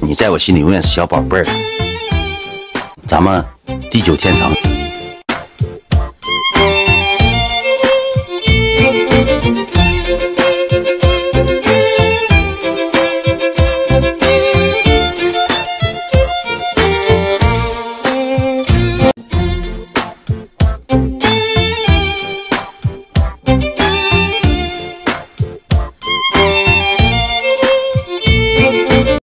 你在我心里永远是小宝贝儿咱们地久天长。